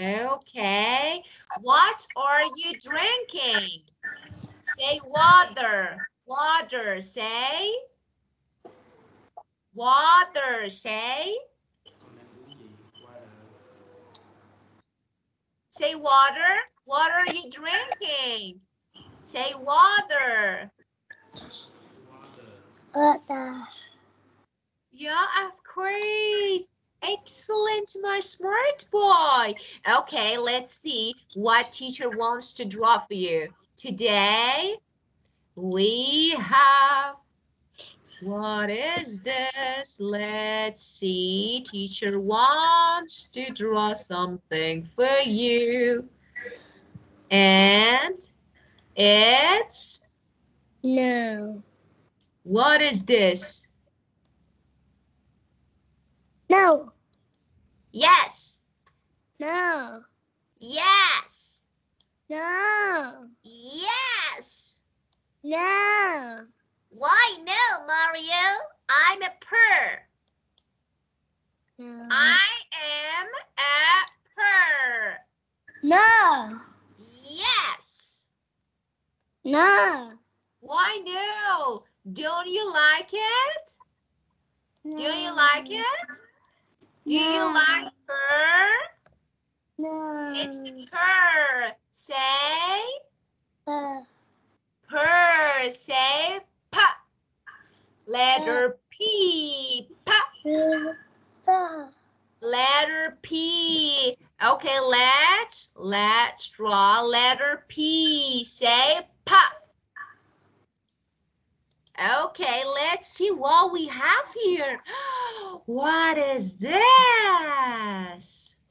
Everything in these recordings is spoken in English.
Okay. What are you drinking? Say water. Water. Say. Water. Say. Say water. What are you drinking? Say water. Water. Yeah, of course. Excellent, my smart boy. Okay, let's see what teacher wants to draw for you. Today, we have, what is this? Let's see, teacher wants to draw something for you. And it's, No. what is this? No. Yes, No. yes, No. yes. No. Why no, Mario? I'm a purr. No. I am a purr. No. Yes. No. Why no? Don't you like it? Do you like it? Do you like her? No. It's the purr. Say Uh, purr. Say pa. Letter P. Pa. uh, Letter P. Okay, let's let's draw letter P. Say pa. Okay, let's see what we have here. What is this?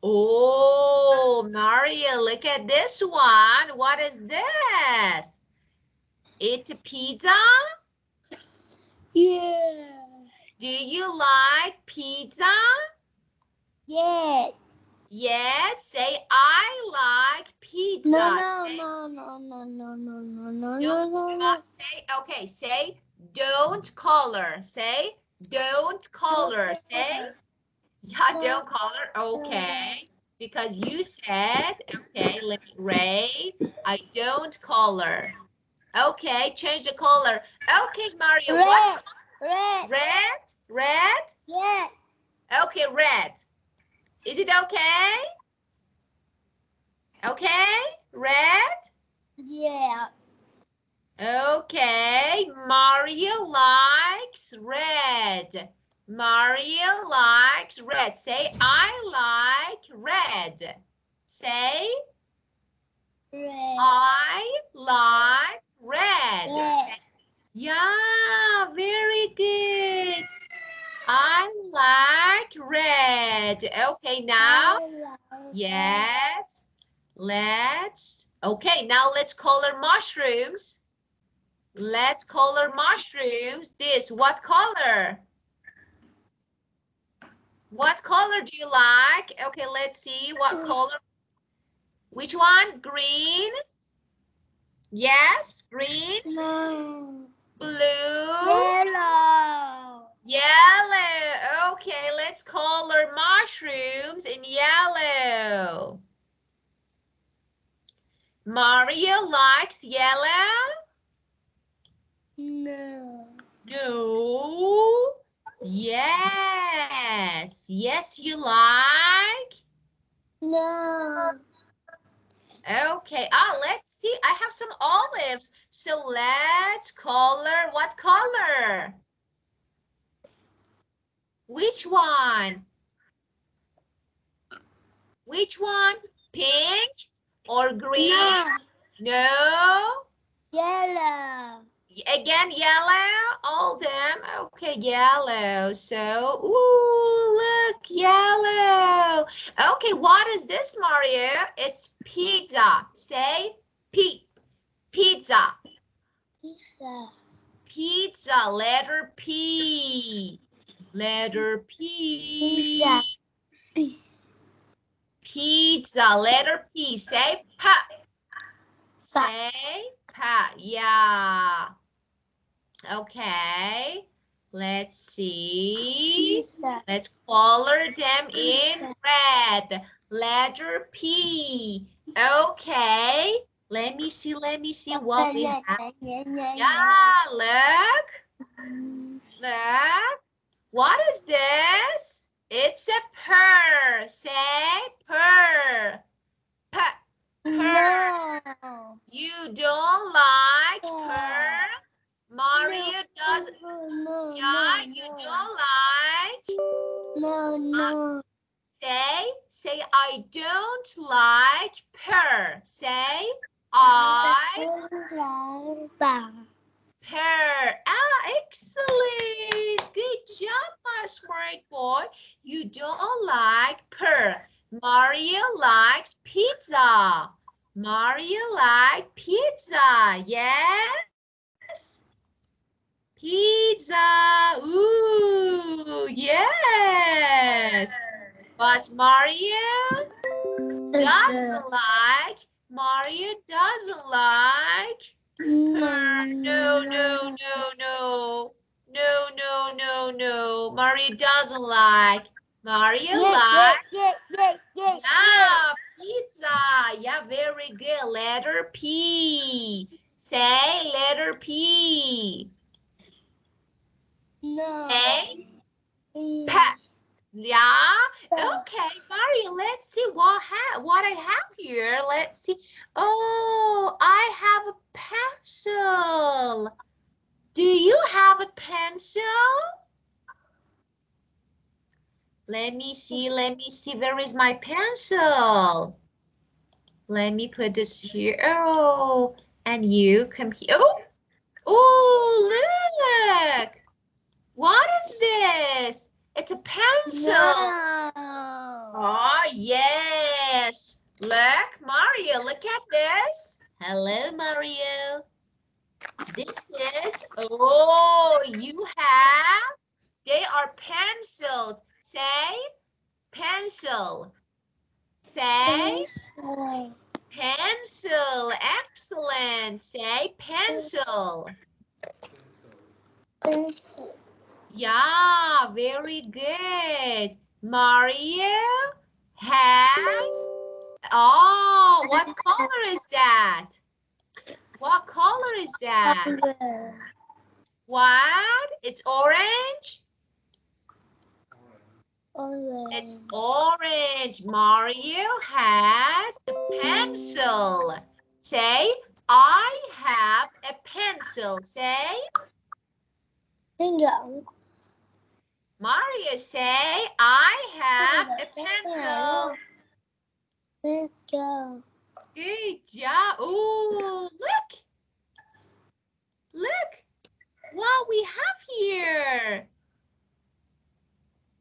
Oh, Maria, look at this one. What is this? It's a pizza. Yeah. Do you like pizza? Yeah. Yes, say I like pizza. No, no, Say- no, no, no, no, no, no, no, no, no, no. say okay, say don't color. Say don't color. Say yeah, don't color. Okay. Because you said, okay, let me raise. I don't color. Okay, change the color. Okay, Mario, what? Red. Red? Red? Yeah. Okay, red. Is it okay? Okay, red? Yeah. Okay, Mario likes red. Mario likes red. Say, I like red. Say, Red. I like red. Red. Yeah, very good. I like red. Okay, now, yes, let's, okay, now let's color mushrooms. Let's color mushrooms. This, what color? What color do you like? Okay, let's see what color. Which one? Green? Yes, green, No. blue, Yellow. yellow. Okay, let's color mushrooms in yellow. Mario likes yellow? No. No. Yes. Yes, you like? No. Okay. Ah, let's see. I have some olives. So let's color. What color? Which one? Which one? Pink or green? No. No. Yellow. Again, yellow, all them. Okay, yellow. So, ooh, look, yellow. Okay, what is this, Mario? It's pizza. Say P. Pizza. Pizza. Pizza. Letter P. Letter P. Pizza. Pizza. Pizza. Letter P. Say pa. Say pa. Yeah. Okay. Let's see. Pizza. Let's color them in red. Letter P. Okay. Let me see. Let me see what we have. Yeah, look. Mm. Look. What is this? It's a purr. Say purr. P. No. You don't like purr? Mario does. No, Yeah, no, you no. don't like. No, no. Say, say, I don't like purr. Say, I purr. Ah, excellent. Good job, my smart boy. You don't like purr. Mario likes pizza. Mario like pizza. Yes. Pizza. Ooh, yes. But Mario doesn't uh-huh. like. Mario doesn't like. purr. No, no, no, no. No, no, no, no. Mario doesn't like. Mario likes. Yeah, yeah, yeah, Yeah, pizza. Yeah, very good. Letter P. Say letter P. No. A. Yeah. Okay, Mario. Let's see what ha what I have here. Let's see. Oh, I have a pencil. Do you have a pencil? Let me see. Let me see. Where is my pencil? Let me put this here. Oh, and you come here. Oh, oh, look. What is this? It's a pencil. No. Oh, yes. Look, Mario, look at this. Hello, Mario. This is, oh, you have, they are pencils. Say, pencil. Say, pencil. Excellent. Say, pencil. Pencil. Yeah, very good. Mario has. Oh, what color is that? What color is that? What? It's orange? Orange. It's orange. Mario has a pencil. Say, I have a pencil. Say, dẫn. Mario, say, I have a pencil. Biết chưa? Good job. Ooh, look. Look what we have here.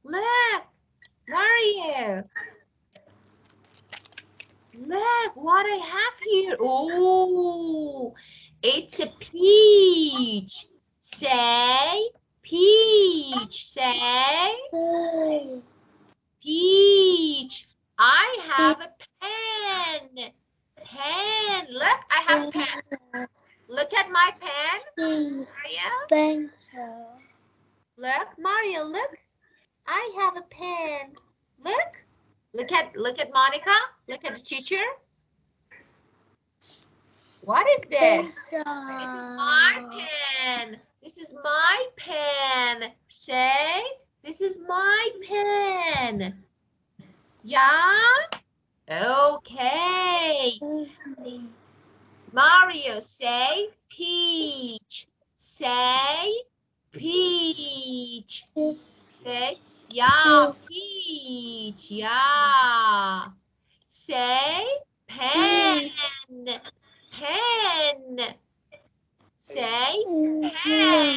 Look, Mario. Look what I have here. Oh, it's a peach. Say peach. Say peach. I have a pen. Pen. Look, I have a pen. Look at my pen, Mario. Look, Mario, look. I have a pen. Look. Look at look at Monica. Look at the teacher. What is this? This is my pen. This is my pen. Say, this is my pen. Yeah? Okay. Mario, say peach. Say peach. Say, yeah, peach. Yeah. Say pen. Pen. Say pen.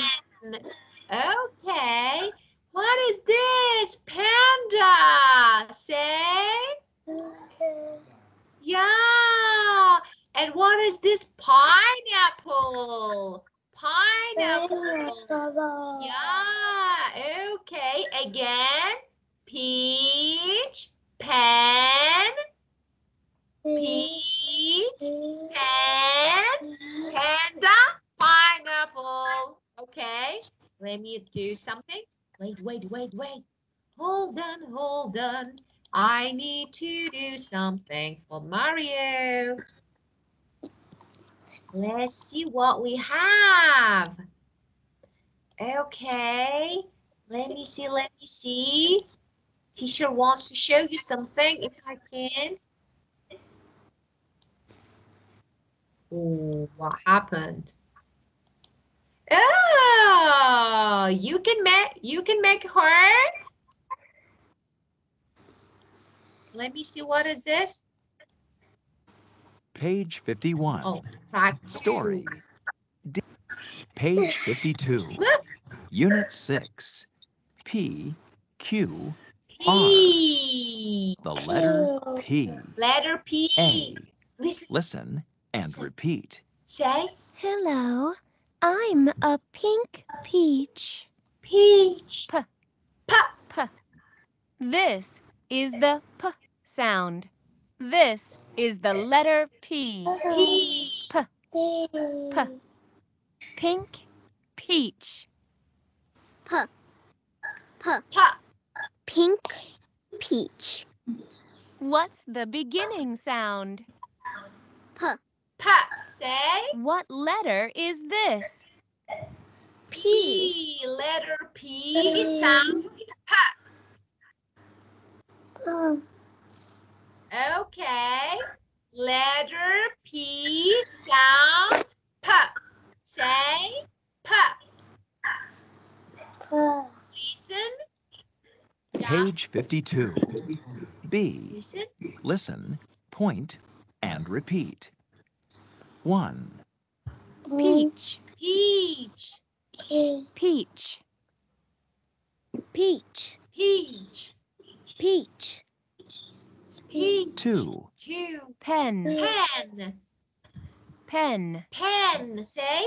Okay. What is this? Panda. Say, yeah. And what is this? Pineapple. Pineapple. Yeah, okay. Again. Peach, pen, peach, pen, panda, pineapple. Okay. Let me do something. Wait, wait, wait, wait. Hold on, hold on. I need to do something for Mario. Let's see what we have. Okay, let me see, let me see. Teacher wants to show you something if I can. Oh, what happened? Oh, you can make you can make heart. Let me see what is this? Page 51. Oh, Story. D- Page 52. Look, Unit 6. P, Q, P. the letter P. Letter P. A. Listen, Listen and repeat. say Hello, I'm a pink peach. peach. P. Pa. P. This is the P sound. This is the letter P. P. p, p. Pink peach. P. P. P. Pink peach. What's the beginning sound? Pa. Pa. Say What letter is this? P. P. Letter P um, sound. Pa. Oh. Okay. Letter P sound. Pa. Say pa. Pa. Listen. Page 52. B. Listen. Listen, point, and repeat. 1, Peach. Peach. Peach. Peach. Peach. Peach. Peach. 2, Two. Pen. Pen. Pen. Pen. Say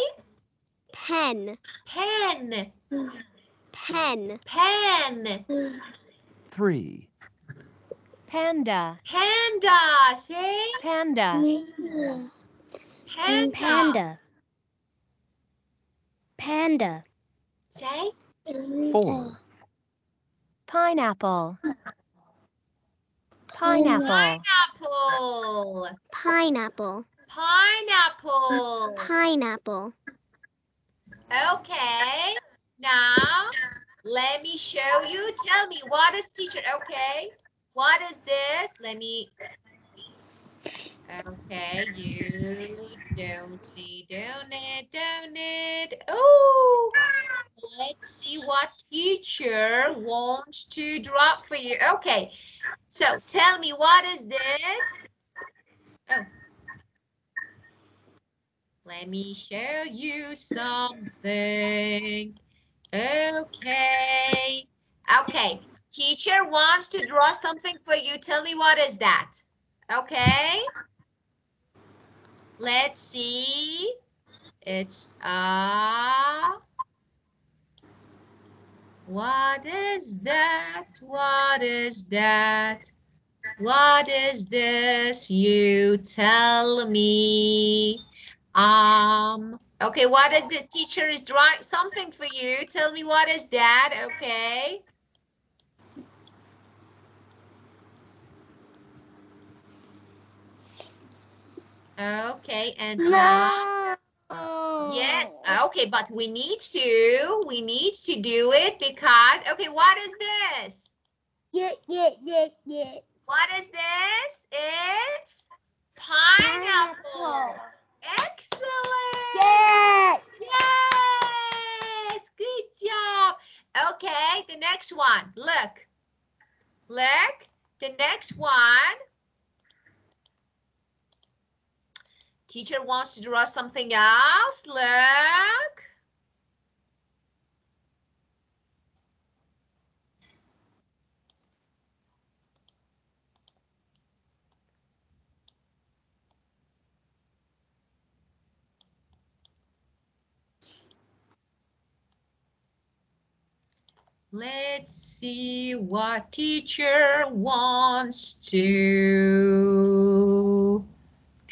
Pen. pen. Pen. Pen. 3, Panda. Panda. Say Panda. Panda. Panda. Panda. Say 4, Pineapple. Pineapple. pineapple. Pineapple. Pineapple. Pineapple. Okay. Now, let me show you. Tell me, what is teacher? Okay. What is this? Let me. Okay, you don't need, don't need, don't need. Oh, let's see what teacher wants to draw for you. Okay, so tell me, what is this? Oh. Let me show you something. Okay. Okay. Teacher wants to draw something for you. Tell me what is that? Okay. Let's see. It's uh What is that? What is that? What is this? You tell me. Um, okay, what is this? teacher is drawing something for you? Tell me what is that, okay? Okay, and now, uh, yes, okay, but we need to, we need to do it because, okay, what is this? Yeah, yeah, yeah, yeah. What is this? It's pineapple. Excellent. Yeah. Yes, good job. Okay, the next one. Look. Look, the next one. Teacher wants to draw something else. Look. Let's see what teacher wants to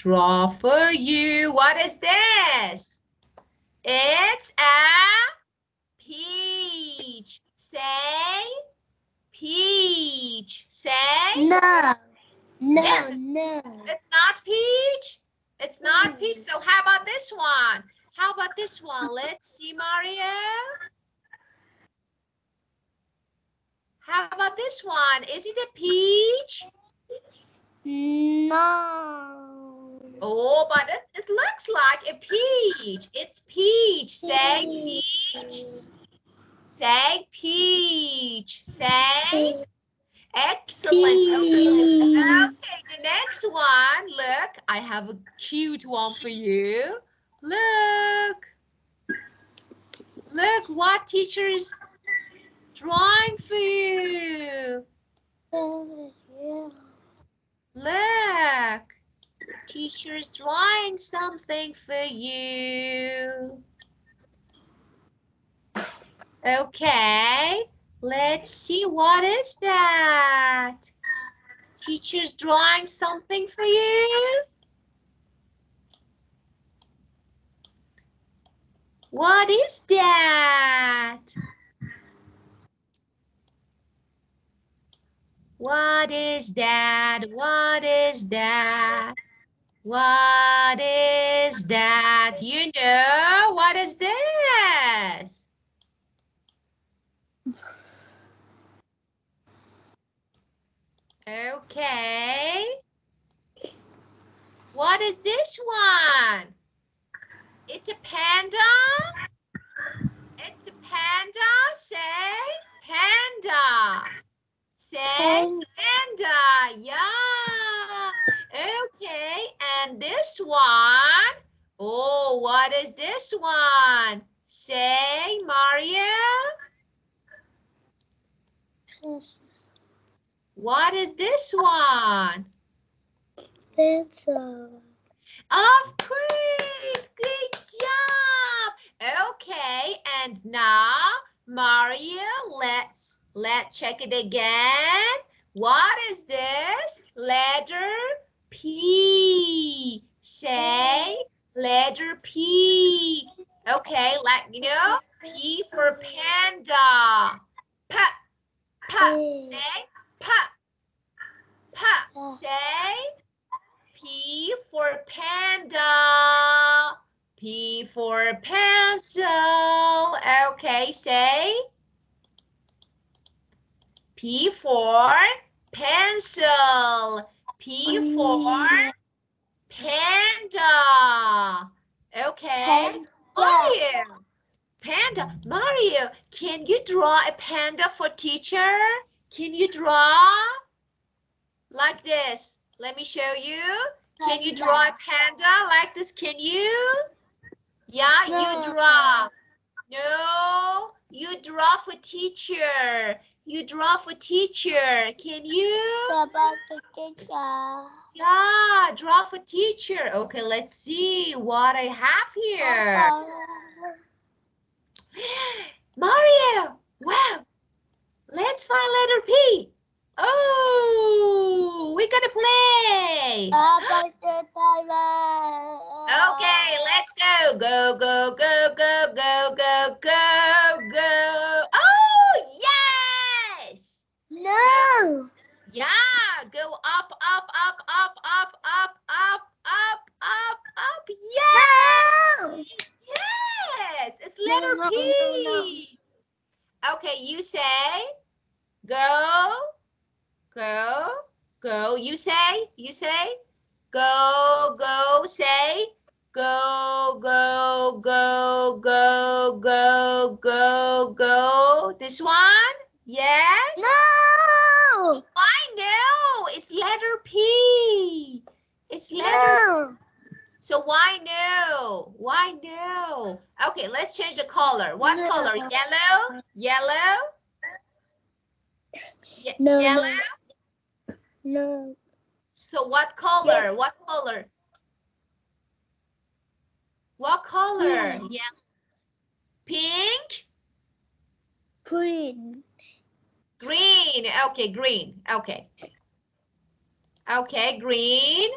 draw for you. What is this? It's a peach. Say peach. Say No. No, Yes, it's- no. it's not peach. It's not hmm. peach. So how about this one? How about this one? Let's see, Mario. How about this one? Is it a peach? No. Oh, but it, it looks like a peach. It's peach. Say peach. Say peach. Say excellent. Okay. Okay, the next one. Look, I have a cute one for you. Look. Look what teacher's drawing for you. Look. Teacher's drawing something for you. Okay. Let's see what is that? Teacher's drawing something for you? What is that? What is that? What is that? What is that? You know, what is this? Okay. What is this one? It's a panda? It's a panda? Say panda. Say panda. Yeah. Okay. And this one? Oh, what is this one? Say Mario. What is this one? Pencil. Of course, good job. Okay, and now Mario, let's let check it again. What is this? Letter P. Say letter P. Okay, let you know. P for panda. P. P. Say P. P. Say P for panda. P for pencil. Okay, say. P for pencil. P for panda. Okay. Mario. Panda. Mario, can you draw a panda for teacher? Can you draw? Like this. Let me show you. Can you draw a panda like this? Can you? Yeah, No. you draw. No, you draw for teacher. You draw for teacher. Can you? About the teacher. Yeah, draw for teacher. Okay, let's see what I have here. Mario, wow. Let's find letter P. Oh, we're gonna play. About the toilet. Okay, let's go. Go, go, go, go, go, go, go, You say, you say go, go, say go, go, go, go, go, go, go. This one? Yes? No. I know. It's letter P. It's letter No. so why no? Why no? Okay, let's change the color. What No. color? Yellow? Yellow? Ye- No. Yellow? No. So what color? What color? What color? Green. Yeah. Pink? Green. Green. Okay, green. Okay. Okay, green.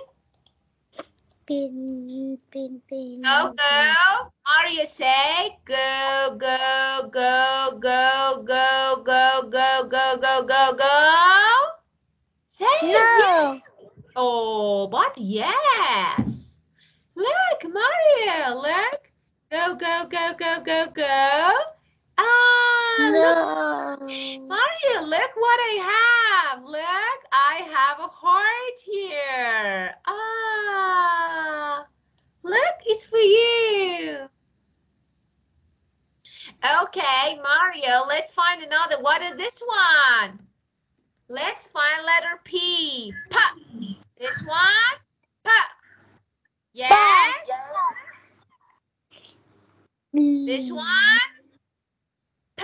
Pin, pin, pin. So go. Mario say go, go, go, go, go, go, go, go, go, go, go. Say it. No. Oh, but yes. Look, Mario, look. Go, go, go, go, go, go. Ah, look, Mario, look what I have. Look, I have a heart here. Ah, look, it's for you. Okay, Mario, let's find another. What is this one? Let's find letter P. P. This one? P. Yes. This one? P.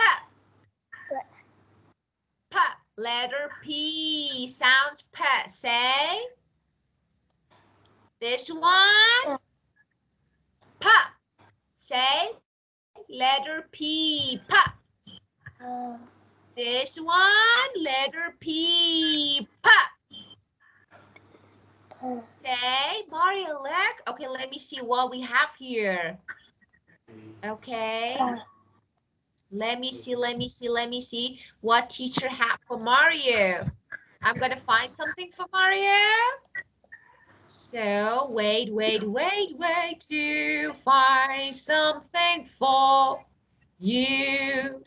P. Letter P. Sounds P. Say. This one? P. Say. Letter P. P. This one? Letter P. P. Say. Mario, look. Okay, let me see what we have here. Okay. Let me see, let me see, let me see what teacher had for Mario. I'm gonna find something for Mario. So wait, wait, wait, wait to find something for you.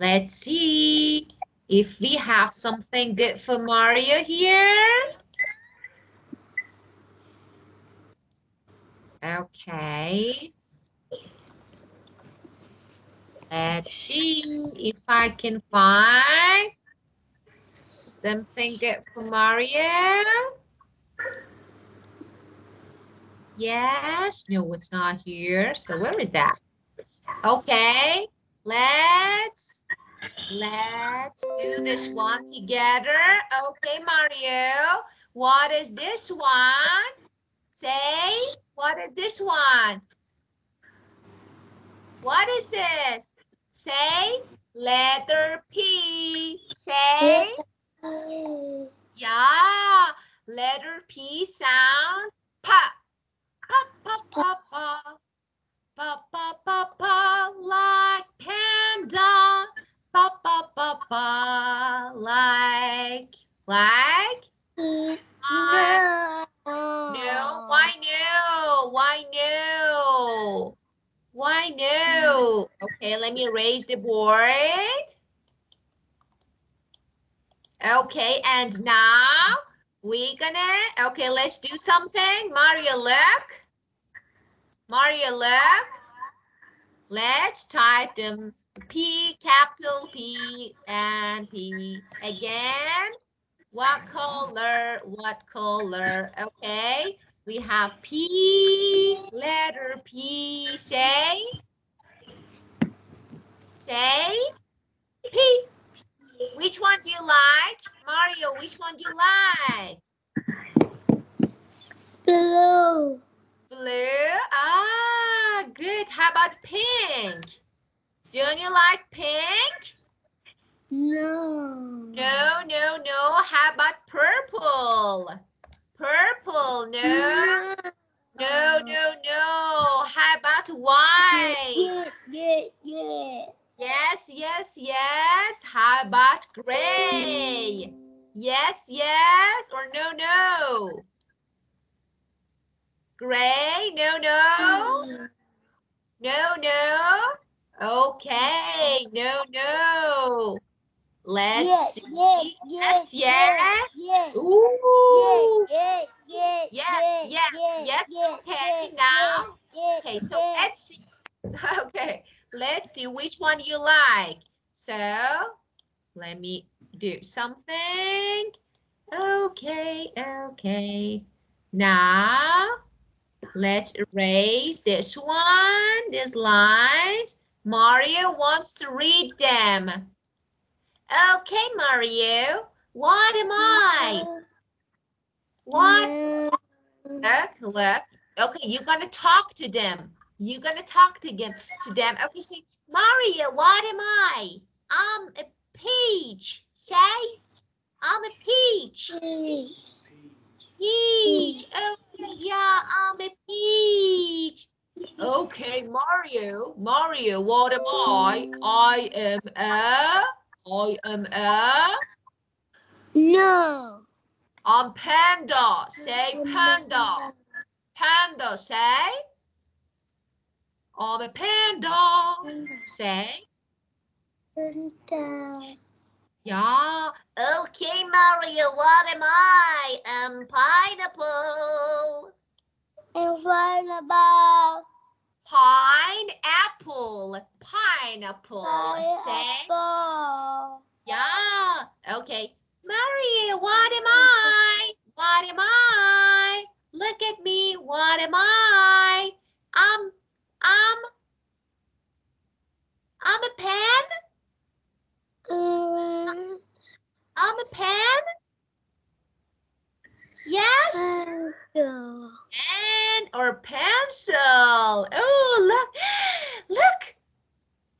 Let's see if we have something good for Mario here. Okay. Let's see if I can find something good for Mario. Yes, no, it's not here. So where is that? Okay, let's let's do this one together. Okay, Mario, what is this one? Say, what is this one? What is this? Say letter P. Say, yeah, letter P sound like like No. no. Why no? Why no? Why no? Okay, let me erase the board. Okay, and now we're gonna, okay, let's do something. Mario, look. Mario, look. Let's type them P, capital P, and P again. What color? What color? Okay. We have P, letter P, say. Say P. Which one do you like? Mario, which one do you like? Blue. Blue? Ah, good. How about pink? Don't you like pink? No. No, no, no. How about purple? Purple, no. No, no, no. How about white? Yeah, yeah, yeah. Yes, yes, yes. How about gray? Yes, yes, or no, no? Gray? No, no? Mm-hmm. No, no? Okay, no, no. Let's Yeah, see. Yes, yeah, yes. Yeah. Ooh. Yeah, Yes, yeah, yes, yes. yeah, Okay, now. Okay, so let's see. Okay, let's see which one you like. So let me do something. Okay, okay. Now let's erase this one, these lines. Mario wants to read them. Okay, Mario, what am I? What? Look, look. Okay, you're gonna talk to them. You're gonna talk to them. To them. Okay, see, Mario, what am I? I'm a peach. Say, I'm a peach. peach. Oh, yeah, I'm a peach. Okay, Mario. Mario, what am I? I am a. I am a. No. I'm panda. Say panda. Panda. Say. I'm a panda. Say. Panda. Yeah. Okay, Mario. What am I? I'm pineapple. And what about Pineapple. Pineapple. Say. pineapple? Yeah. Okay. Mario, what am I? What am I? Look at me. What am I? I'm I'm I'm a pen. Mm, I'm a pen. Yes. Or pencil. Oh, look. Look.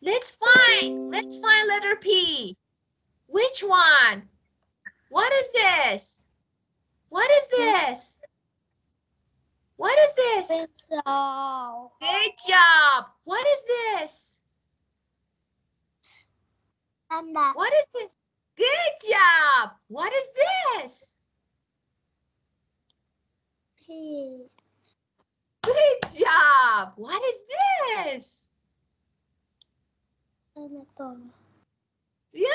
Let's find. Let's find letter P. Which one? What is this? What is this? What is this? Pencil. Good job. What is this? What is this? Good job. What is this? P. Good job. What is this? Yeah,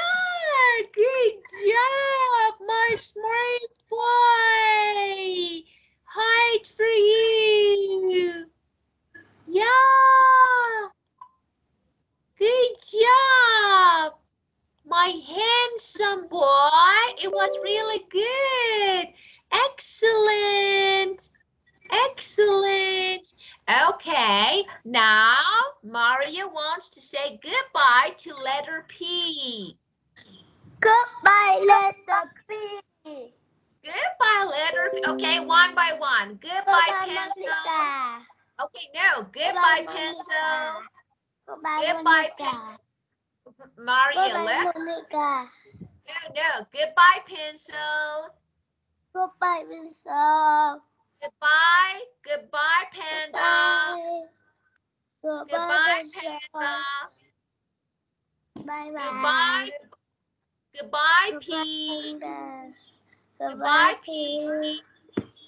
good job, my smart boy. Heart for you. Yeah. Good job. My handsome boy. It was really good. Excellent. Excellent. Okay, now Maria wants to say goodbye to letter P. Goodbye, letter P. Goodbye letter P. Okay, one by one. Goodbye pencil. Monica. Okay, no. Goodbye Monica. pencil. Goodbye, Goodbye pencil. Maria, Goodbye, Monica. no, no. Goodbye pencil. Goodbye, pencil. Goodbye. Goodbye panda. Goodbye, Goodbye panda. Bye Goodbye. Goodbye. Goodbye, Goodbye P. P.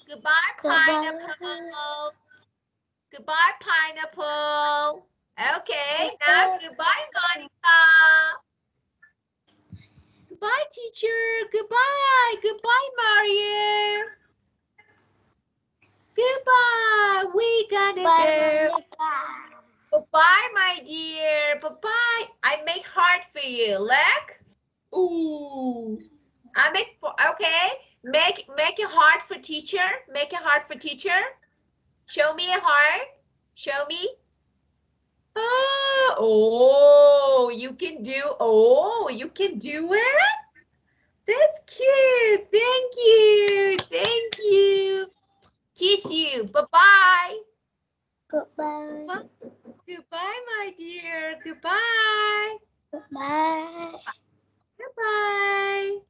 Goodbye Goodbye. pineapple. Goodbye pineapple. Okay, now goodbye Monica. Goodbye teacher. Goodbye. Goodbye Mario. Goodbye. We gotta Bye, go. Monica. Goodbye, my dear. Bye-bye. I make heart for you. Look. Ooh. I make for okay. Make make a heart for teacher. Make a heart for teacher. Show me a heart. Show me. Oh, oh, you can do. Oh, you can do it. That's cute. Thank you. Thank you. Kiss you. Bye-bye. Goodbye. Goodbye, my dear. Goodbye. Goodbye. Goodbye.